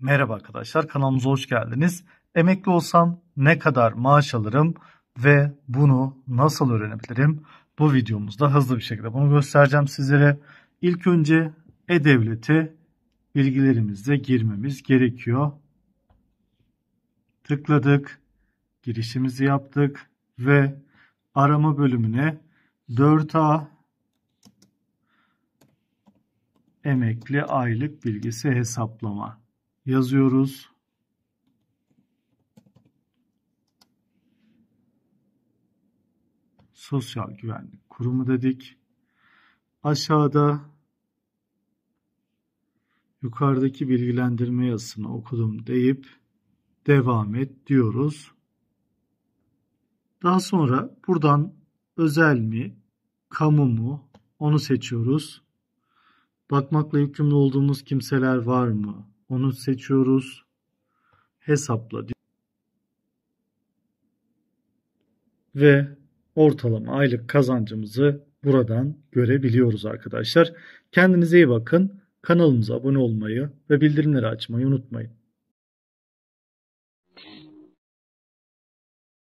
Merhaba arkadaşlar kanalımıza hoş geldiniz. Emekli olsam ne kadar maaş alırım ve bunu nasıl öğrenebilirim? Bu videomuzda hızlı bir şekilde bunu göstereceğim sizlere. İlk önce E-Devlet'e bilgilerimizle girmemiz gerekiyor. Tıkladık. Girişimizi yaptık ve arama bölümüne 4A emekli aylık bilgisi hesaplama yazıyoruz. Sosyal Güvenlik Kurumu dedik. Aşağıda yukarıdaki bilgilendirme yazısını okudum deyip devam et diyoruz. Daha sonra buradan özel mi, kamu mu onu seçiyoruz. Bakmakla yükümlü olduğumuz kimseler var mı? Onu seçiyoruz. Hesapla ve ortalama aylık kazancımızı buradan görebiliyoruz arkadaşlar. Kendinize iyi bakın. Kanalımıza abone olmayı ve bildirimleri açmayı unutmayın.